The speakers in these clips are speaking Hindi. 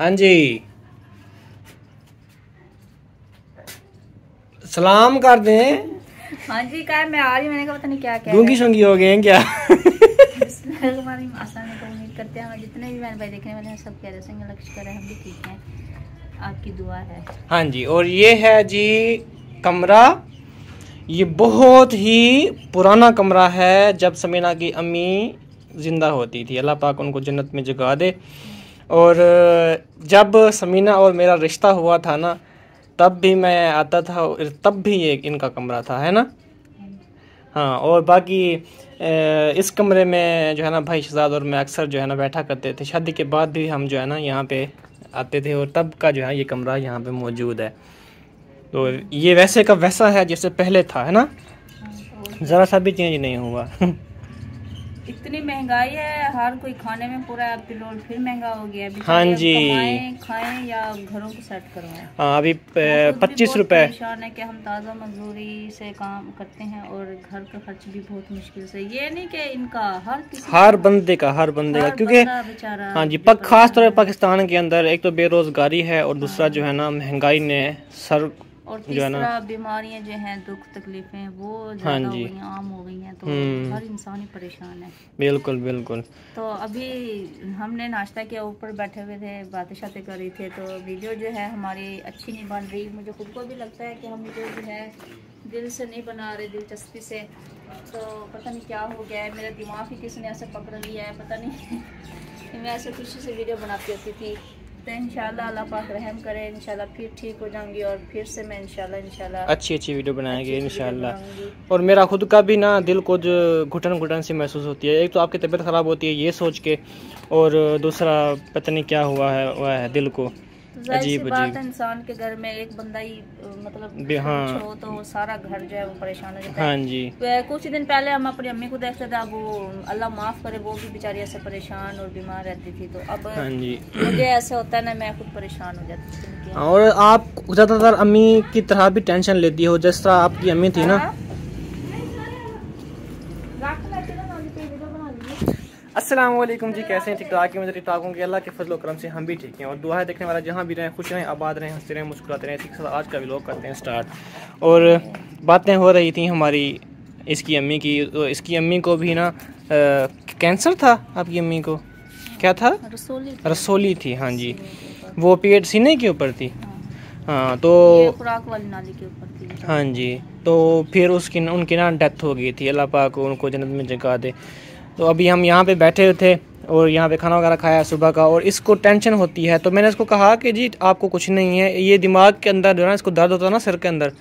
हाँ जी। सलाम कर दें हाँ जी कहा मैं आ रही मैंने कहा पता नहीं क्या क्या गूँगी शूँगी हो गए हैं क्या? हमारी उम्मीद करते हैं। हम जितने भी मैंने भाई देखने वाले हैं सब कह रहे हैं लक्ष्य कर हम भी ठीक हैं। आपकी दुआ है। हाँ जी और ये है जी कमरा। ये बहुत ही पुराना कमरा है जब समीना की अम्मी ज़िंदा होती थी। अल्लाह पाक उनको जन्नत में जगा दे। और जब समीना और मेरा रिश्ता हुआ था ना तब भी मैं आता था तब भी ये इनका कमरा था है ना? हाँ और बाकी इस कमरे में जो है ना भाई शहजाद और मैं अक्सर जो है ना बैठा करते थे। शादी के बाद भी हम जो है ना यहाँ पे आते थे और तब का जो है ये कमरा यहाँ पे मौजूद है। तो ये वैसे का वैसा है जैसे पहले था है ना? ज़रा सा भी चेंज नहीं हुआ। इतनी महँगाई है हर कोई खाने में पूरा पिलोल फिर महँगा हो गया। अभी हाँ जी। खाएँ या घरों को सेट करवाएँ। हाँ अभी पच्चीस रुपए। परेशान है कि हम ताज़ा मजदूरी से काम करते हैं और घर का खर्च भी बहुत मुश्किल से। ये नहीं कि इनका हर किसी हर बंदे का हर बंदे का क्योंकि हाँ जी पक खास तौर पर पाकिस्तान के अंदर एक तो बेरोजगारी है और दूसरा जो है ना महँगाई ने सर और तीसरा बीमारियाँ जो हैं दुख तकलीफें वो हाँ जी। आम हो गई हैं तो हम्म। हर इंसान ही परेशान है। बिल्कुल बिल्कुल। तो अभी हमने नाश्ता किया ऊपर बैठे हुए थे बातें शातें कर रही थे तो वीडियो जो है हमारी अच्छी नहीं बन रही। मुझे खुद को भी लगता है कि हम जो है दिल से नहीं बना रहे दिलचस्पी से। तो पता नहीं क्या हो गया है मेरा दिमाग ही किसी ने ऐसे पकड़ लिया है पता नहीं। मैं ऐसे खुशी से वीडियो बनाती होती थी। तो इंशाल्लाह अल्लाह पाक रहम करे इंशाल्लाह फिर ठीक हो जाऊँगी और फिर से मैं इंशाल्लाह इंशाल्लाह अच्छी अच्छी वीडियो बनाएँगे इंशाल्लाह। और मेरा खुद का भी ना दिल को जो घुटन घुटन सी महसूस होती है। एक तो आपकी तबीयत ख़राब होती है ये सोच के और दूसरा पता नहीं क्या हुआ है हुआ है दिल को। अजीब बात है इंसान के घर में एक बंदा ही मतलब हाँ हो। तो सारा घर जो है वो परेशान हो जाता है। हाँ जी। कुछ दिन पहले हम अपनी अम्मी को देखते थे अब वो अल्लाह माफ़ करे वो भी बेचारी ऐसे परेशान और बीमार रहती थी तो अब हाँ जी। मुझे ऐसा होता है ना मैं खुद परेशान हो जाती थी और आप ज़्यादातर अम्मी की तरह भी टेंशन लेती हो जिस तरह आपकी अम्मी थी ना? हाँ। अस्सलाम वालेकुम जी कैसे हैं? ठीक ठाक मैं ठीक ठाक हूँ कि अल्लाह के फजल करम से हम भी ठीक हैं और दुआ है देखने वाला जहाँ भी रहें खुश रहें आबाद रहें हँसते रहें मुस्कुराते रहें ठीक आज का भी लोग करते हैं स्टार्ट और बातें हो रही थी हमारी इसकी अम्मी की तो इसकी अम्मी को भी ना कैंसर था आपकी अम्मी को? क्या था? रसोली रसोली थी हाँ जी। वो पेट सीने के ऊपर थी? हाँ। तो वाली नाली के ऊपर थी। हाँ जी तो फिर उसकी उनकी ना डेथ हो गई थी। अल्लाह पाक उनको जन्नत में जगा दे। तो अभी हम यहाँ पे बैठे हुए थे और यहाँ पे खाना वगैरह खाया सुबह का और इसको टेंशन होती है। तो मैंने इसको कहा कि जी, आपको कुछ नहीं है, ये दिमाग के अंदर जो है ना, इसको दर्द होता है ना सिर के अंदर।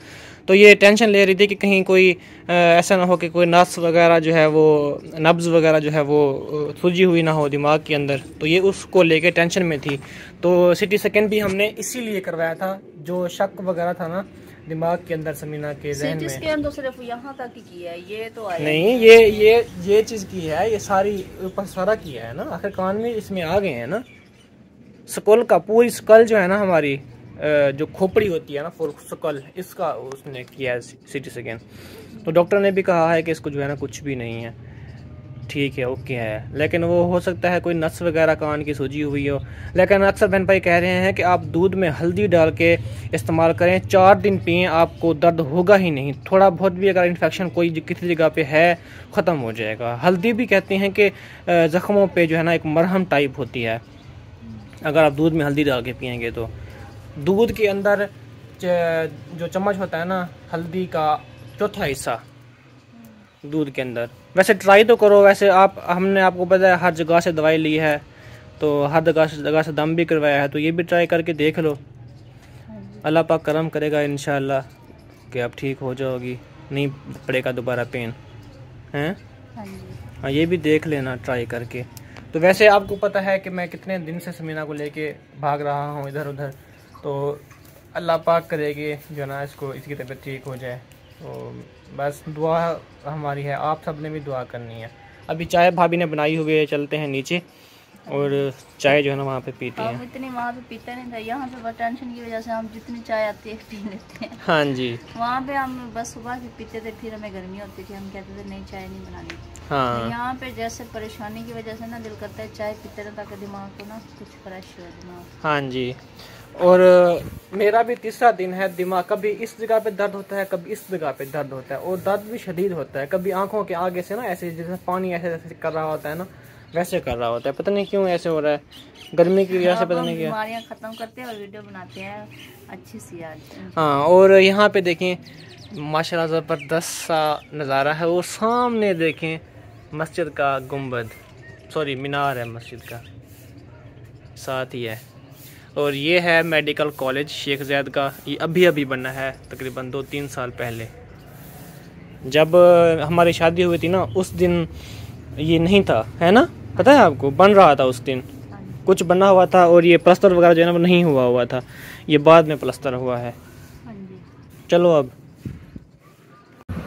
तो ये टेंशन ले रही थी कि कहीं कोई ऐसा ना हो कि कोई नस वगैरह जो है वो, नब्ज़ वगैरह जो है वो सूझी हुई ना हो दिमाग के अंदर। तो ये उसको लेके टेंशन में थी। तो सिटी सेकेंड भी हमने इसीलिए करवाया था, जो शक वगैरह था ना दिमाग के अंदर समीना के जहन में। तो सिर्फ़ यहाँ तक ही किया है ये तो आया नहीं ये ये ये चीज़ की है ये सारी ऊपर सारा किया है ना आखिर कान में इसमें आ गए हैं ना। स्कल का पूरी स्कल जो है ना हमारी जो खोपड़ी होती है ना फुल स्कल इसका उसने किया है सिटी स्कैन तो डॉक्टर ने भी कहा है कि इसको जो है ना कुछ भी नहीं है। ठीक है, ओके है। लेकिन वो हो सकता है कोई नस वगैरह कान की सूजी हुई हो। लेकिन अक्सर बहन भाई कह रहे हैं कि आप दूध में हल्दी डाल के इस्तेमाल करें, चार दिन पिए, आपको दर्द होगा ही नहीं। थोड़ा बहुत भी अगर इन्फेक्शन कोई किसी जगह पे है, ख़त्म हो जाएगा। हल्दी भी कहते हैं कि ज़ख्मों पर जो है ना एक मरहम टाइप होती है। अगर आप दूध में हल्दी डाल के पियेंगे तो। दूध के अंदर जो चम्मच होता है ना, हल्दी का चौथा हिस्सा, दूध के अंदर। वैसे ट्राई तो करो वैसे आप हमने आपको पता है हर जगह से दवाई ली है तो हर जगह से जगह से दम भी करवाया है तो ये भी ट्राई करके देख लो। अल्लाह पाक करम करेगा इन कि आप ठीक हो जाओगी नहीं पड़ेगा दोबारा पेन हैं? हाँ, हाँ ये भी देख लेना ट्राई करके। तो वैसे आपको पता है कि मैं कितने दिन से समीना को लेके भाग रहा हूँ इधर उधर तो अल्लाह पाक करेगी जो ना इसको इसकी तबीयत ठीक हो जाए। तो बस दुआ हमारी है आप सबने भी दुआ करनी है। अभी चाय भाभी ने बनाई हुई है चलते हैं नीचे और चाय जो है ना वहाँ पे पीते हैं। इतनी वहाँ पे पीते नहीं था यहाँ पे बस टेंशन की वजह से हम जितनी चाय आती है पी लेते हैं। हाँ जी। वहाँ पे हम बस सुबह भी पीते थे फिर हमें गर्मी होती थी हम कहते थे नहीं चाय नहीं बनानी। हाँ। यहाँ पे जैसे परेशानी की वजह से ना दिल करता है चाय पीते रहे ताकि दिमाग को ना कुछ फ्रेश हो दिमाग। हाँ जी। और मेरा भी तीसरा दिन है दिमाग कभी इस जगह पे दर्द होता है कभी इस जगह पे दर्द होता है और दर्द भी शदीद होता है। कभी आँखों के आगे से ना ऐसे जैसे पानी ऐसे ऐसे कर रहा होता है ना वैसे कर रहा होता है। पता नहीं क्यों ऐसे हो रहा है। गर्मी की वजह से पता नहीं क्या। बीमारियाँ खत्म करते हैं और वीडियो बनाते हैं अच्छी सी आज। हाँ और यहाँ पे देखें माशाल्लाह ज़बरदस्त सा नज़ारा है और सामने देखें मस्जिद का गुंबद सॉरी मीनार है मस्जिद का साथ ही है। और ये है मेडिकल कॉलेज शेख जैद का। ये अभी अभी बना है, तकरीबन दो तीन साल पहले। जब हमारी शादी हुई थी ना, उस दिन ये नहीं था, है ना? पता है आपको? बन रहा था उस दिन। कुछ बना हुआ था और ये प्लस्तर वगैरह जो है ना, वो नहीं हुआ हुआ था। ये बाद में प्लस्तर हुआ हाँ। चलो अब।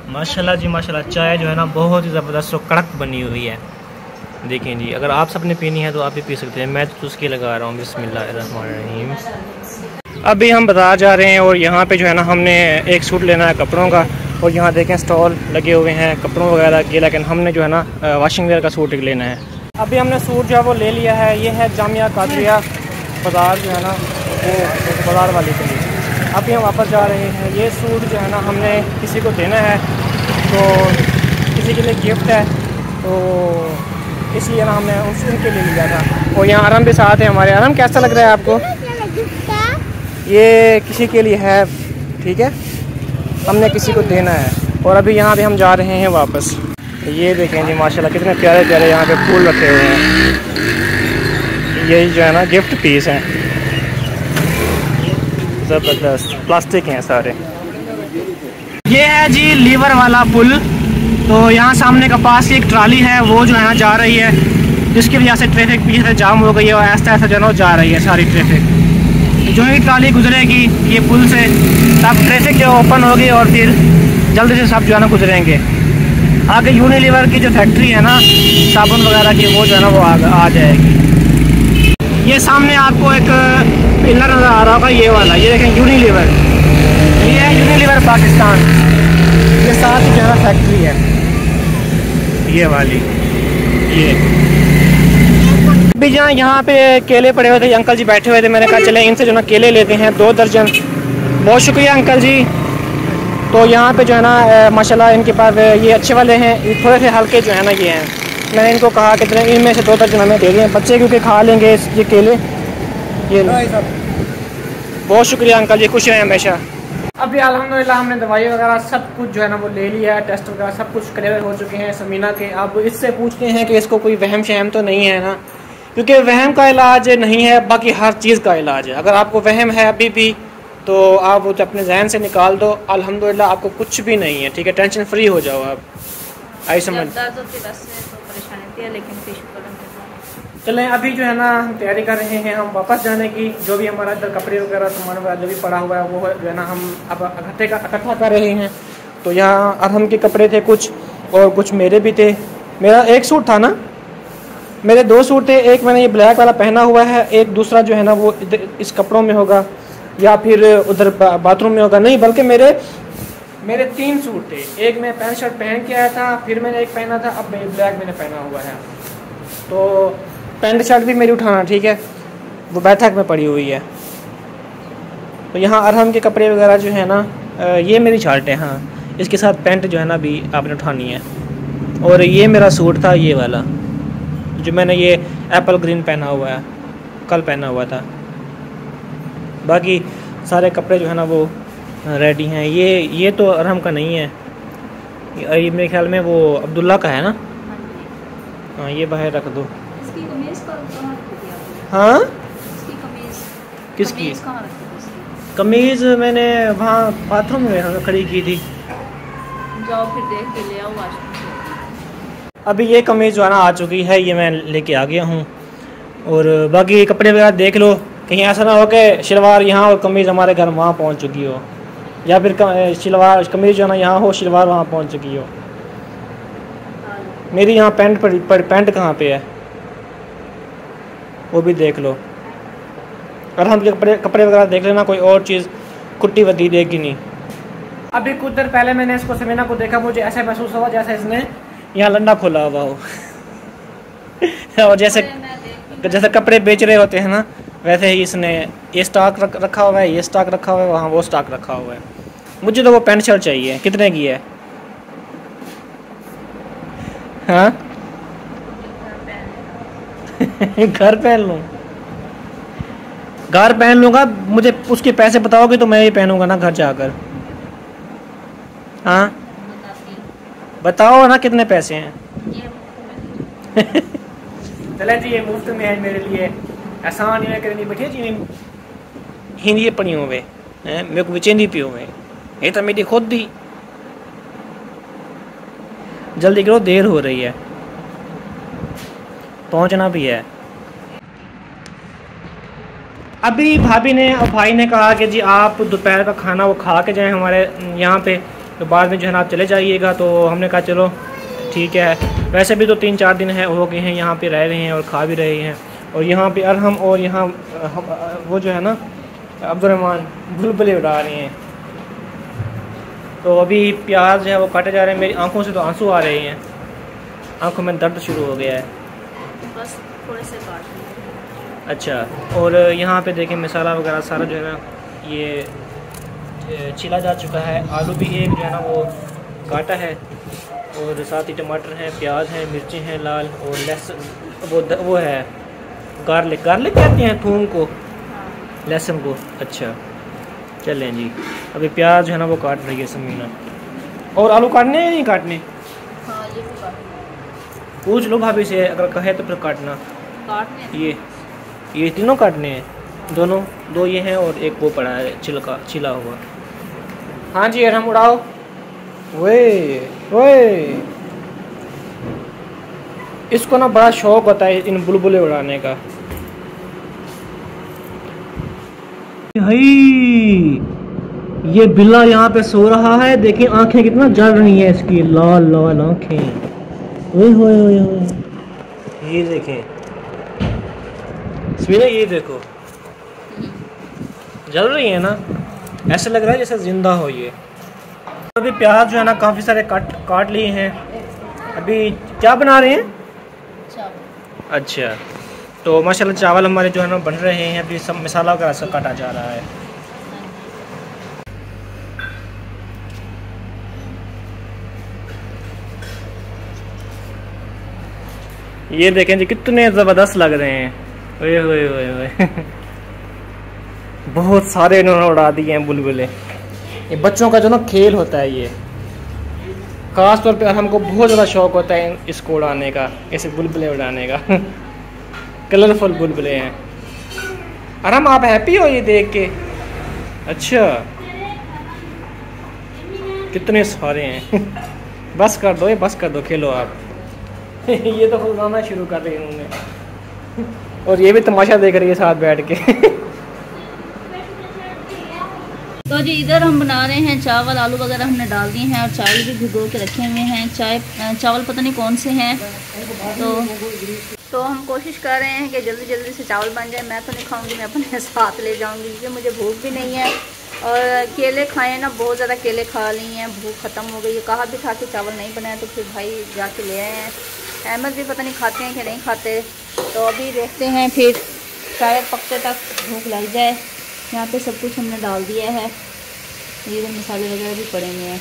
माशाल्लाह जी, माशाल्लाह। चाय जो है ना, बहुत ही ज़बरदस्त और कड़क बनी हुई है। देखें जी, अगर आप सबने पीनी है तो आप भी पी सकते हैं। मैं तो उसकी लगा रहा हूँ, बिस्मिल्लाहिर्रहमानिर्रहीम। अभी हम बाज़ार जा रहे हैं और यहाँ पे जो है ना हमने एक सूट लेना है कपड़ों का और यहाँ देखें स्टॉल लगे हुए हैं, कपड़ों वगैरह के। लेकिन हमने जो है ना वाशिंग वेयर का सूट लेना है। अभी हमने सूट जो है वो ले लिया है। ये है जामिया कादरिया बाज़ार जो है ना, वो बाज़ार वाली के लिए। अभी हम वापस जा रहे हैं। ये सूट जो है ना हमने किसी को देना है तो किसी के लिए गिफ्ट है तो इसलिए ना हमने उस उनके लिए लिया था। और यहाँ आराम भी साथ है हमारे। आराम, कैसा लग रहा है आपको? ये किसी के लिए है, ठीक है? हमने किसी को देना है। और अभी यहाँ पे हम जा रहे हैं वापस। ये देखें जी, माशाल्लाह, कितने प्यारे प्यारे यहाँ पे फूल रखे हुए हैं। यही जो है ना गिफ्ट पीस हैं। ज़बरदस्त। प्लास्टिक हैं सारे। ये है जी लीवर वाला पुल तो यहाँ सामने का पास एक ट्राली है वो जो है ना जा रही है। जिसकी वजह से ट्रैफ़िक पीछे से जाम हो गई है और ऐसा ऐसा जो जा रही है सारी ट्रैफ़िक जो ही ट्राली गुजरेगी ये पुल से तब ट्रैफ़िक जो ओपन होगी और फिर जल्दी से सब जो है ना गुजरेंगे। आगे यूनिलीवर की जो फैक्ट्री है ना साबुन वगैरह की वो जो है ना वो आ, आ जाएगी। ये सामने आपको एक पिलर नज़र आ रहा होगा ये वाला। ये देखें यूनिलीवर ये है यूनिलीवर पाकिस्तान। ये साथ जो है फैक्ट्री है। ये वाली। ये। अभी जहाँ यहाँ पे केले पड़े हुए थे अंकल जी बैठे हुए थे मैंने कहा चले इनसे जो ना केले लेते हैं दो दर्जन। बहुत शुक्रिया अंकल जी। तो यहाँ पे जो है ना माशाल्लाह इनके पास ये अच्छे वाले हैं। थोड़े से हल्के जो है ना ये हैं। मैंने इनको कहा कि चले इनमें से दो दर्जन हमें दे दें। बच्चे क्योंकि खा लेंगे ये केले। ये बहुत शुक्रिया अंकल जी खुश रहें हमेशा। अभी अल्हम्दुलिल्लाह हमने दवाई वगैरह सब कुछ जो है ना वो ले लिया है टेस्ट वगैरह सब कुछ क्लियर हो चुके हैं समीना के अब इससे पूछते हैं कि इसको कोई वहम शहम तो नहीं है ना? क्योंकि वहम का इलाज नहीं है बाकी हर चीज़ का इलाज है। अगर आपको वहम है अभी भी तो आप वो अपने जहन से निकाल दो। अल्हम्दुलिल्लाह आपको कुछ भी नहीं है ठीक है? टेंशन फ्री हो जाओ आप। आई समझ। तो परेशानी लेकिन। चलें, अभी जो है ना हम तैयारी कर रहे हैं, हम वापस जाने की, जो भी हमारा इधर कपड़े वगैरह, सामान वगैरह जो भी पड़ा हुआ है, वो जो है ना हम अब इकट्ठे का, इकट्ठा कर रहे हैं। तो यहाँ अरहम के कपड़े थे कुछ, और कुछ मेरे भी थे। मेरा एक सूट था ना? मेरे दो सूट थे, एक मैंने ये ब्लैक वाला पहना हुआ है, एक दूसरा जो है ना वो इस कपड़ों में होगा, या फिर उधर बाथरूम में होगा। नहीं, बल्कि मेरे मेरे तीन सूट थे। एक मैं पैंट शर्ट पहन के आया था, फिर मैंने एक पहना था, अब मैं ब्लैक मैंने पहना हुआ है। तो पैंट शर्ट भी मेरी उठाना ठीक है? वो बैठक में पड़ी हुई है। तो यहाँ अरहम के कपड़े वगैरह जो है ना ये मेरी शर्ट है हाँ। इसके साथ पैंट जो है ना अभी आपने उठानी है। और ये मेरा सूट था ये वाला जो मैंने ये एप्पल ग्रीन पहना हुआ है कल पहना हुआ था। बाकी सारे कपड़े जो है ना वो रेडी हैं। ये ये तो अरहम का नहीं है। ये मेरे ख्याल में वो अब्दुल्ला का है ना? हाँ हाँ ये बाहर रख दो। हाँ? किसकी? कमीज मैंने वहाँ बाथरूम में हाँ, खड़ी की थी। जाओ फिर देख के ले आओ अभी ये कमीज़ जो है ना आ चुकी है ये मैं लेके आ गया हूँ। और बाकी कपड़े वगैरह देख लो कहीं ऐसा ना हो कि शलवार यहाँ और कमीज़ हमारे घर वहाँ पहुँच चुकी हो। या फिर शलवार कमीज़ जो है ना यहाँ हो शलवार वहाँ पहुँच चुकी हो। मेरी यहाँ पैंट पर पैंट कहाँ पे है? वो भी देख लो। और हम कपड़े कपड़े वगैरह देख लेना कोई और चीज़ कुट्टी वद्दी देगी नहीं। अभी कुछ देर पहले मैंने इसको समीना को देखा मुझे ऐसा महसूस हुआ जैसे इसने यहाँ लंडा खोला हुआ हो। और जैसे जैसे कपड़े बेच रहे होते हैं ना वैसे ही इसने ये स्टॉक रख, रखा हुआ है ये स्टॉक रखा हुआ है वहाँ वो स्टॉक रखा हुआ है। मुझे तो वो पेंट शर्ट चाहिए। कितने की है? हाँ? घर पहन लूँ। घर पहन लूँगा मुझे उसके पैसे बताओगे तो मैं ही पहनूँगा ना घर जाकर। हाँ? बताओ ना कितने पैसे हैं। चले जी ये मुफ़्त में है मेरे लिए। आसान ही करनी बैठे जी। हिंदी पढ़ी हुए मेरे को विचेंदी पी हुए ये तो मेरी खुद दी जल्दी करो देर हो रही है। पहुँचना भी है। अभी भाभी ने और भाई ने कहा कि जी आप दोपहर का खाना वो खा के जाएँ हमारे यहाँ पे तो बाद में जो है ना आप चले जाइएगा तो हमने कहा चलो, ठीक है। वैसे भी तो तीन चार दिन है, हो गए हैं, यहाँ पे रह रहे हैं और खा भी रहे हैं। और यहाँ पे अरहम और यहाँ वो जो है ना अब्दुलरहमान बुलबुले उड़ा रहे हैं। तो अभी प्याज जो है वो काटे जा रहे हैं, मेरी आँखों से तो आँसू आ रहे हैं। आँखों में दर्द शुरू हो गया है। बस थोड़े से काट अच्छा और यहाँ पे देखें मसाला वगैरह सारा जो है ना ये छिला जा चुका है। आलू भी एक जो है ना वो काटा है और साथ ही टमाटर हैं प्याज हैं मिर्ची हैं लाल और लहसुन वो द, वो है गार्लिक। गार्लिक कहते हैं थूम को। लहसुन को। अच्छा चलें जी। अभी प्याज जो है ना वो काट रही है समीना और आलू काटने या नहीं काटने? पूछ लो भाभी से अगर कहे तो फिर काटना। काटने ये ये तीनों काटने हैं। दोनों दो ये हैं और एक वो पड़ा है छिलका छिला हुआ। हाँ जी हम उड़ाओ। वे वे इसको ना बड़ा शौक होता है इन बुलबुले उड़ाने का। भाई ये बिल्ला यहाँ पे सो रहा है देखिए आँखें कितना जल रही हैं इसकी लाल लाल आँखें। ओए होए होए होए ये देखें। समीना ये देखो। जल रही है ना? ऐसा लग रहा है जैसे ज़िंदा हो ये। अभी प्याज जो है ना काफ़ी सारे काट काट लिए हैं। अभी क्या बना रहे हैं? अच्छा। तो माशाल्लाह चावल हमारे जो है ना बन रहे हैं। अभी सब मसाला वगैरह सब काटा जा रहा है। ये देखें जी, कितने ज़बरदस्त लग रहे हैं। ओए ओए ओए ओए। बहुत सारे इन्होंने उड़ा दिए हैं बुलबुलें। ये बच्चों का जो ना खेल होता है ये। ख़ास तौर पर हमको बहुत ज़्यादा शौक होता है इसको उड़ाने का ऐसे बुलबुलें उड़ाने का। कलरफुल बुलबुलें हैं। और हम आप हैप्पी हो ये देख के? अच्छा। कितने सारे हैं। बस कर दो ये, बस कर दो, खेलो आप। ये तो खुद गाना शुरू कर रहे हैं उन्होंने। और ये भी तमाशा देख रही है साथ बैठ के। तो जी, इधर हम बना रहे हैं चावल, आलू वगैरह हमने डाल दिए हैं और चावल भी भिगो के रखे हुए हैं। चाय चावल पता नहीं कौन से हैं। तो तो हम कोशिश कर रहे हैं कि जल्दी जल्दी से चावल बन जाए। मैं तो नहीं खाऊँगी, मैं अपने साथ ले जाऊँगी, क्योंकि मुझे भूख भी नहीं है। और केले खाए ना, बहुत ज़्यादा केले खा ली हैं, भूख ख़त्म हो गई है। कहा भी था कि चावल नहीं बनाए तो फिर भाई जाके ले आए हैं। अहमद भी पता नहीं खाते हैं कि नहीं खाते। तो अभी देखते हैं, फिर शायद पकते तक भूख लग जाए। यहाँ पे सब कुछ हमने डाल दिया है। ये मसाले वगैरह भी पड़े हुए हैं।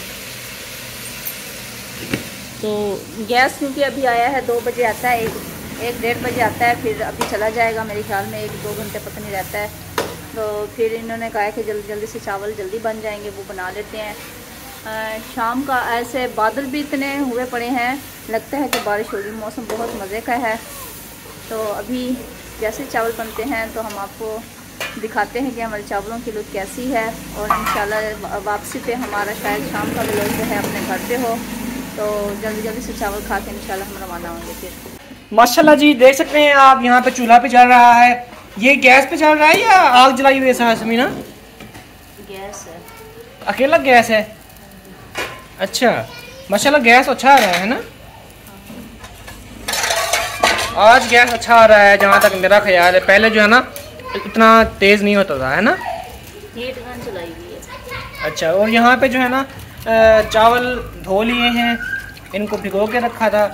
तो गैस क्योंकि अभी आया है, दो बजे आता है, एक एक डेढ़ बजे आता है, फिर अभी चला जाएगा मेरे ख्याल में, एक दो घंटे पता नहीं रहता है। तो फिर इन्होंने कहा कि जल्दी जल्दी से चावल जल्दी बन जाएँगे, वो बना लेते हैं। शाम का ऐसे बादल भी इतने हुए पड़े हैं लगता है कि बारिश होगी मौसम बहुत मज़े का है। तो अभी जैसे चावल बनते हैं तो हम आपको दिखाते हैं कि हमारे चावलों की लुक कैसी है और इन वापसी पे हमारा शायद शाम का भी जो है अपने घर पे हो। तो जल्दी जल्दी से चावल खा के इन हम रवाना होंगे फिर। माशाल्लाह जी देख सकते हैं आप यहाँ पे चूल्हा पे चल रहा है। ये गैस पे चल रहा है या आग जलाई हुई है समीना गैस है। अकेला गैस है? अच्छा माशाल्लाह गैस अच्छा आ रहा है ना? आज गैस अच्छा आ रहा है जहाँ तक मेरा ख्याल है। पहले जो है ना इतना तेज़ नहीं होता था है ना? हीट गन चलाई हुई है। अच्छा और यहाँ पे जो है ना चावल धो लिए हैं इनको भिगो के रखा था।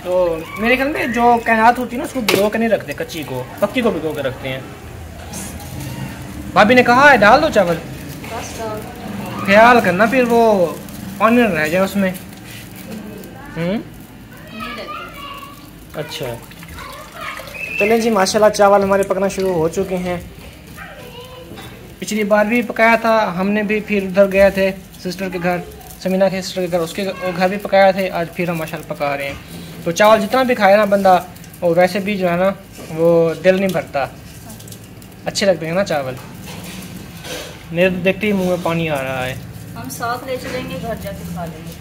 तो मेरे ख्याल में जो कैनात होती है ना उसको भिगो के नहीं रखते कच्ची को पक्की को भिगो के रखते हैं। भाभी ने कहा है डाल दो चावल। ख्याल करना फिर वो पानी न रह जाए उसमें। हम्म? अच्छा। चलें जी माशाल्लाह चावल हमारे पकना शुरू हो चुके हैं। पिछली बार भी पकाया था हमने भी फिर उधर गए थे सिस्टर के घर समीना के सिस्टर के घर उसके घर भी पकाया थे आज फिर हम माशाल्लाह पका रहे हैं। तो चावल जितना भी खाए ना बंदा वो वैसे भी जो है ना वो दिल नहीं भरता। अच्छे लगते हैं ना चावल। मेरे देखते ही मुँह में पानी आ रहा है। हम साथ ले चलेंगे घर जाके खा लेंगे।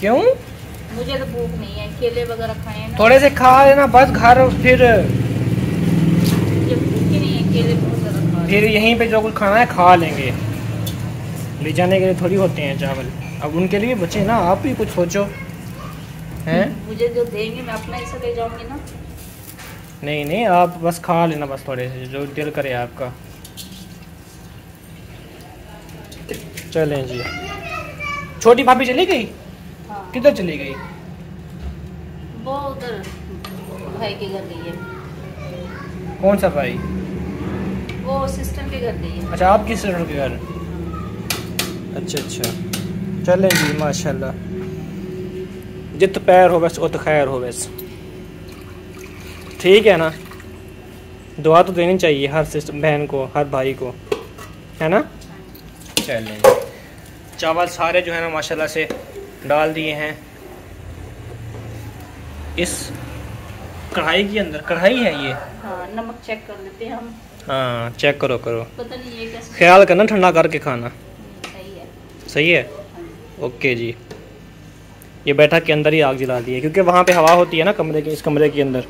क्यों? मुझे तो भूख नहीं है केले वगैरह खाए ना। थोड़े से खा लेना बस घर फिर फिर यहीं पे जो कुछ खाना है खा लेंगे। ले जाने के लिए थोड़ी होते हैं चावल। अब उनके लिए बचे ना आप भी कुछ सोचो। हैं हैं। मुझे जो देंगे मैं अपना हिस्सा ले जाऊँगी ना। नहीं नहीं आप बस खा लेना बस थोड़े से जो दिल करे आपका। चलें जी। छोटी भाभी चली गई? हाँ। किधर चली गई? वो उधर भाई के घर गई है। कौन सा भाई? वो सिस्टर के घर गई है। अच्छा आपकी सिस्टर के घर? अच्छा अच्छा। चलें जी माशाल्लाह। जित पैर हो बस उत खैर हो बस। ठीक है ना? दुआ तो देनी चाहिए हर सिस्टर बहन को हर भाई को। है ना? चलें। चावल सारे जो है ना माशाल्लाह से डाल दिए हैं। इस कढ़ाई के अंदर कढ़ाई है ये? हाँ नमक चेक कर लेते हैं हम। हाँ चेक करो करो। पता नहीं ये कैसे ख्याल करना ठंडा करके खाना। सही है। सही है? हाँ। ओके जी। ये बैठक के अंदर ही आग जला दी है क्योंकि वहाँ पे हवा होती है ना कमरे के इस कमरे के अंदर।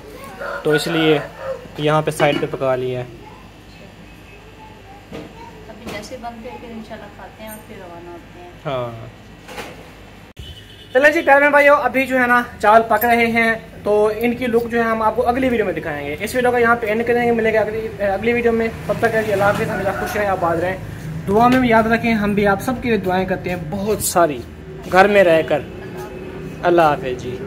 तो इसलिए यहाँ पे साइड पे पका लिया है। हैं। चलें जी प्यारे भाइयों, अभी जो है ना चावल पक रहे हैं तो इनकी लुक जो है हम आपको अगली वीडियो में दिखाएँगे। इस वीडियो का यहाँ पे एंड करेंगे, मिलेगा अगली अगली वीडियो में। तब तक है अल्लाह हाफिज़, हमेशा खुश रहें, आबाद रहें। दुआ में भी याद रखें, हम भी आप सबके लिए दुआएँ करते हैं बहुत सारी, घर में रहकर। अल्लाह हाफिज़ जी।